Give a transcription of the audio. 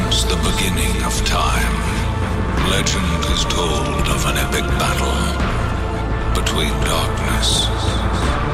since the beginning of time, legend is told of an epic battle between darkness